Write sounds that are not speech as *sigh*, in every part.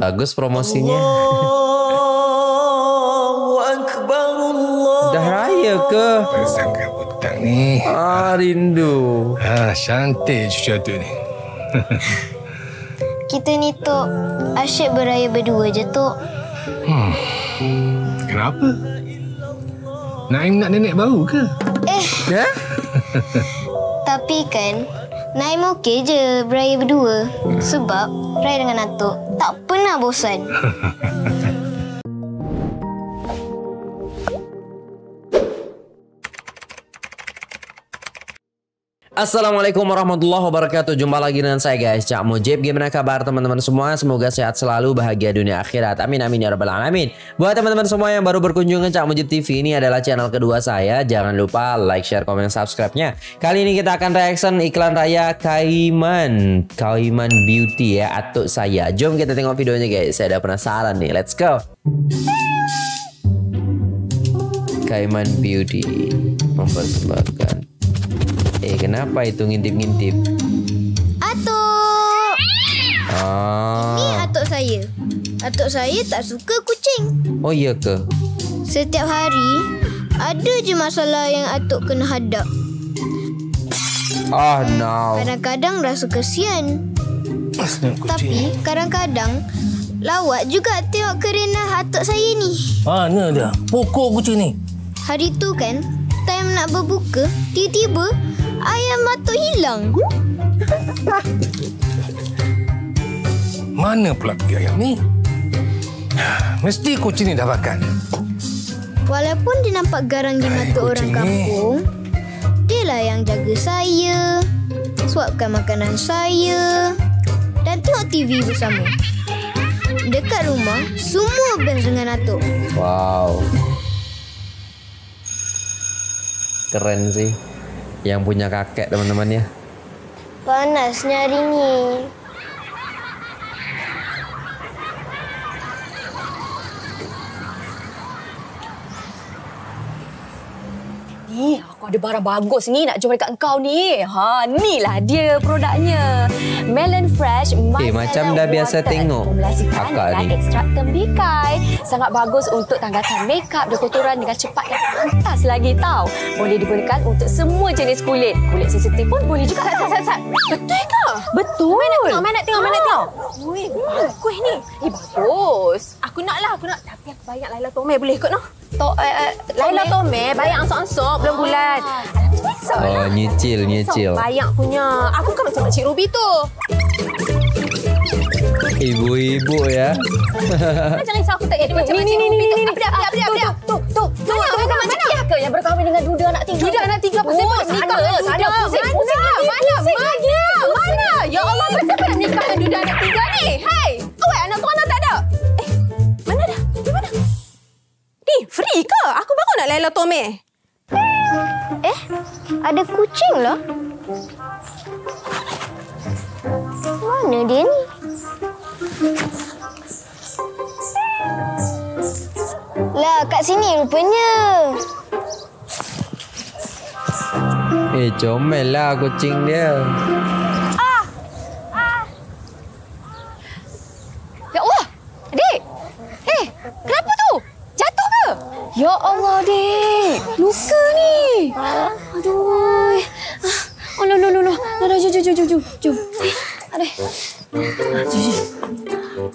Bagus promosinya. Allahu Akbar Allah. Dah raya ke? Sangka hutang ni. Ah, rindu. Ah, cantik cucu tu ni. *laughs* Kita ni Tok asyik beraya berdua je Tok. Kenapa? Naim nak nenek baru ke? Eh, Ya? *laughs* tapi kan Naim okey je beraya berdua. Sebab Raya dengan Atuk tak pernah bosan. *laughs* Assalamualaikum warahmatullahi wabarakatuh. Jumpa lagi dengan saya guys. Cak Mujib. Gimana kabar teman-teman semua? Semoga sehat selalu Bahagia dunia akhirat. Amin amin ya rabbal alamin. Buat teman-teman semua yang baru berkunjung ke Cak Mujib TV Ini adalah channel kedua saya. Jangan lupa like, share, komen, subscribe-nya. Kali ini kita akan reaction iklan raya Kaiman. Kaiman Beauty ya. Atuk saya. Jom kita tengok videonya guys. Saya udah penasaran nih. Let's go. Kaiman Beauty. Mempersembahkan kenapa itu ngintip-ngintip? Atuk! Ah. Atuk saya. Atuk saya tak suka kucing. Oh iya ke? Setiap hari, ada je masalah yang Atuk kena hadap. Oh no. Kadang-kadang rasa kesian. Tapi kadang-kadang lawak juga tengok kerana Atuk saya ni. Mana dia? Pokok kucing ni. Hari tu kan, time nak berbuka, tiba-tiba ayam Atuk hilang. Mana pula pergi ayam ni? Mesti kucing ni dah makan. Walaupun dia nampak garang di mata orang kucing ni. kampung, dia lah yang jaga saya, suapkan makanan saya dan tengok TV bersama. Dekat rumah, semua best dengan Atuk. Wow. Keren sih. Yang punya kakek teman-teman ya. Panasnya hari ni. Ni, aku ada barang bagus ni nak jual dekat engkau ni. Ha, ni lah dia produknya. Melon Fresh Eh, macam dah biasa tengok kakak dengan ni. ekstrak tembikai. Sangat bagus untuk tanggakan makeup dan kotoran dengan cepat dan pantas lagi tau. Boleh digunakan untuk semua jenis kulit. Kulit sensitif pun boleh juga. Sat, sat, sat, sat. Betul ke? Betul. Mana nak tengok, mana nak tengok, mana nak tengok. Ui, bagus ni. Eh, bagus. Aku nak lah, aku nak. Tapi aku bayar Laila Tomei boleh kot noh. To, eh, eh, Laila Tomei bayar ansur-ansur bulan-bulan. Oh, nyicil, nyicil. Bayar punya. Aku kan macam Makcik Ruby tu. Ibu-ibu ya. Jangan risau aku tak jadi macam Makcik Ruby tu. Apa dia, apa dia, apa dia, apa dia? Tu, tu, tu. Mana, mana, mana? Ke yang berkahwin dengan duda anak tiga? Duda anak tiga pasal Oh, apa? Nikah dengan duda. Pusing, pusing. Mana, mana, mana? Ya Allah, apa nak nikah dengan duda anak tiga ni? Hai, Laila Tomei. Eh, ada kucing lah. Mana dia ni? Lah, kat sini rupanya. Eh, comel lah kucing dia. Ya Allah! Adik! Eh, kenapa tu? Jatuh ke? Ya Allah, adik! Luka ni! Aduh! Oh, no, no, no, no. No, no, jom. Jom, jom.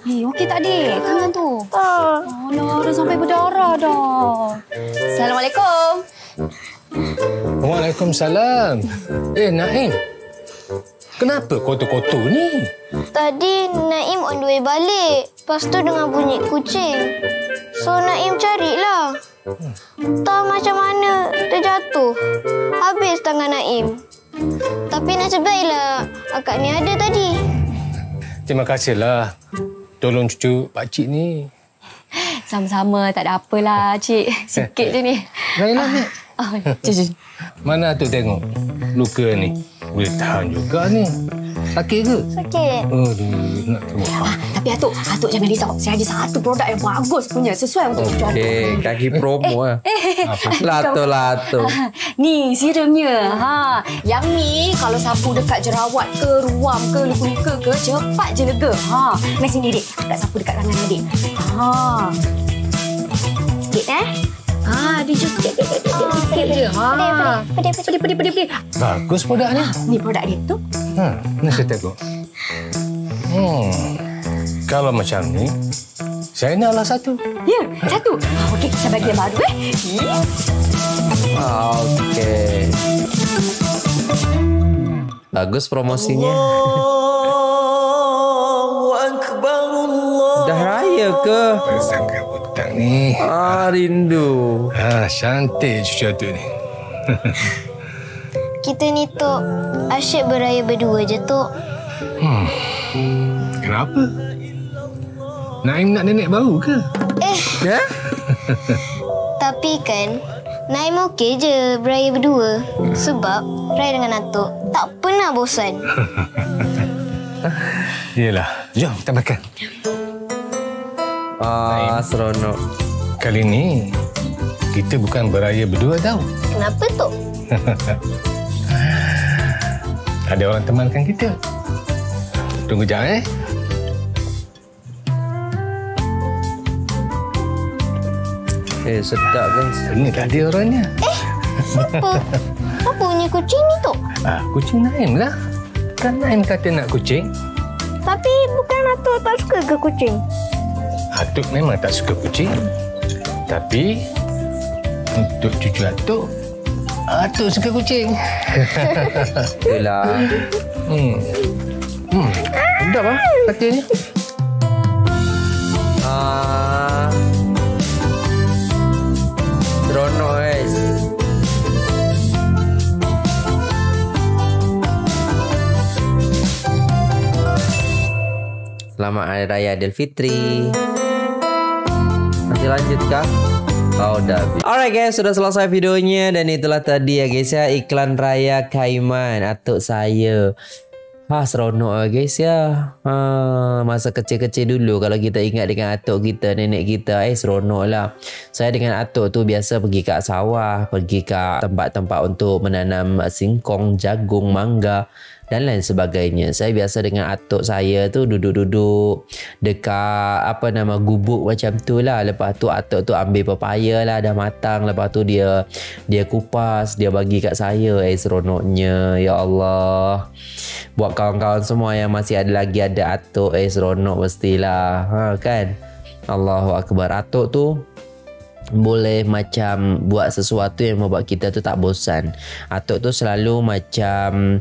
Eh, okey tak, adik? Tangan tu. Oh, no, dah sampai berdarah dah. Assalamualaikum. Waalaikumsalam. Eh, Naim. Kenapa kotor-kotor ni? Tadi Naim on the way balik. Lepas tu dengar bunyi kucing. So Naim carilah. Tak macam mana terjatuh. Habis tangan Naim. Tapi nasib baiklah akak ni ada tadi. Terima kasihlah. Tolong cucu pakcik ni. Sama-sama, tak ada apalah, cik. Sikit je ni. Lain-lain ni. Oh, jom, jom. Mana tu tengok luka ni. Boleh tahan juga ni. Sakit ke? Sakit. Aduh, nak tengok. Ah, tapi Atuk, Atuk jangan risau. Saya ada satu produk yang bagus punya. Sesuai untuk cucu Atuk. Okey, kaki promo lah. Lato-lato. Ah, Ni serumnya. Ha, yang ni kalau sapu dekat jerawat ke, ruam ke, luka-luka ke, cepat je lega. Ha, mai sini dik. Dekat sapu dekat tangan adik. Ha. Sikit eh. Ha, dia just sikit, sikit, sikit, sikit, sikit je. Ha. Pedih, pedih, Pedih, pedih, pedih, pedih. Bagus produknya. Ni produk dia tu. Hmm, ni saya tengok. Hmm, kalau macam ni, saya naklah satu. Ya, satu. Ha, Okey, saya bagi yang baru eh. Ya. Okey. Bagus promosinya. Allahu Raya ke? Sangka budak ni. Ah, rindu. Ah, cantik cucu tu ni. *laughs* Kita ni Tok asyik beraya berdua je Tok. Kenapa? Naim nak nenek baru ke? Eh, Ya? *laughs* tapi kan Naim okey je beraya berdua. Sebab Raya dengan Atuk tak pernah bosan. *laughs* Yelah. Jom kita makan. Ah, seronok. Kali ni, kita bukan beraya berdua tau. Kenapa Tok? *laughs* Ada orang temankan kita. Tunggu jap eh. Eh, sedap guys. Ini tadi orangnya. Siapa? Apa punya kucing ni Tok? Ah, kucing Naim lah. Kan Naim kata nak kucing. Tapi bukan Atuk tak suka ke kucing? Atuk memang tak suka kucing. Tapi untuk cucu Atuk, Atuk suka kucing. *laughs* Itulah. Hmm. Hmm. Sedap ah katanya. Ah. Seronok guys. Selamat Hari Raya Aidilfitri. Masih lanjut kah? Oh, habis. Alright guys, sudah selesai videonya dan itulah tadi ya guys ya iklan raya Kaiman atuk saya. Ha seronok lah guys ya. Ha masa kecil-kecil dulu kalau kita ingat dengan atuk kita, nenek kita, eh seronok lah. Saya dengan atuk tu biasa pergi kat sawah, pergi kat tempat-tempat untuk menanam singkong, jagung, mangga dan lain sebagainya. Saya biasa dengan atuk saya tu duduk-duduk dekat apa nama gubuk macam tu lah. Lepas tu atuk tu ambil pepaya lah dah matang. Lepas tu dia dia kupas, dia bagi kat saya. Eh seronoknya. Ya Allah. Buat kawan-kawan semua yang masih ada lagi ada atuk eh seronok mestilah. Ha kan? Allahu Akbar. Atuk tu boleh macam buat sesuatu yang membuat kita tu tak bosan. Atuk tu selalu macam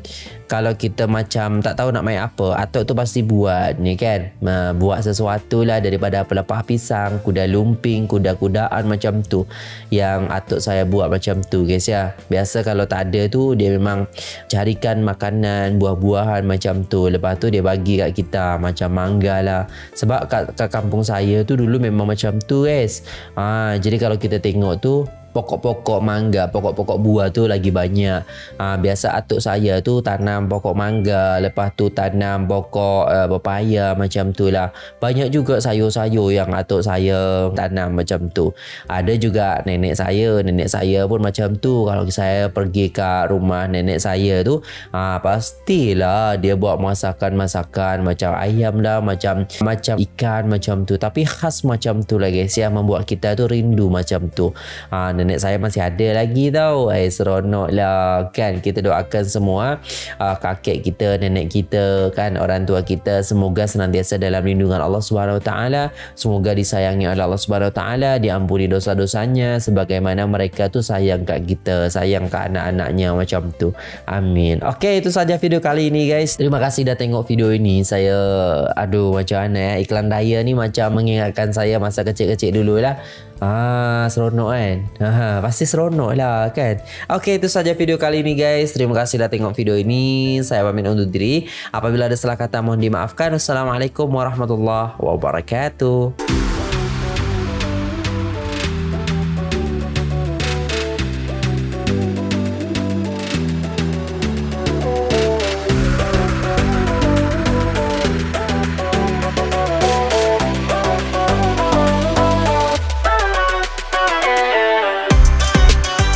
kalau kita macam tak tahu nak main apa, atuk tu pasti buat ni kan. Uh, buat sesuatu lah daripada pelepah pisang, kuda lumping, kuda-kudaan macam tu. Yang atuk saya buat macam tu guys ya. Biasa kalau tak ada tu dia memang carikan makanan, buah-buahan macam tu. Lepas tu dia bagi kat kita macam mangga lah. Sebab kat, kat kampung saya tu dulu memang macam tu guys. Ha, jadi kalau kita tengok tu pokok-pokok mangga, pokok-pokok buah tu lagi banyak. Ha, biasa atuk saya tu tanam pokok mangga, lepas tu tanam pokok uh, pepaya macam tu lah. Banyak juga sayur-sayur yang atuk saya tanam macam tu. Ada juga nenek saya, nenek saya pun macam tu. Kalau saya pergi ke rumah nenek saya tu, ha, pastilah dia buat masakan-masakan macam ayam lah, macam macam ikan macam tu. Tapi khas macam tu lah guys yang membuat kita tu rindu macam tu. Ha, nenek saya masih ada lagi tau. Eh seronok lah kan kita doakan semua uh, kakek kita nenek kita kan orang tua kita semoga senantiasa dalam lindungan Allah Subhanahu Taala. Semoga disayangi oleh Allah Subhanahu Taala diampuni dosa-dosanya sebagaimana mereka tu sayang kat kita sayang kat anak-anaknya macam tu. Amin. Okey itu saja video kali ini guys. Terima kasih dah tengok video ini. Saya aduh macam mana ya iklan raya ni macam mengingatkan saya masa kecil-kecil dulu lah Ah, seronok kan? Ha, pasti seronok lah kan? Okey, itu saja video kali ini guys. Terima kasih dah tengok video ini. Saya pamit undur diri. Apabila ada salah kata mohon dimaafkan. Wassalamualaikum warahmatullahi wabarakatuh.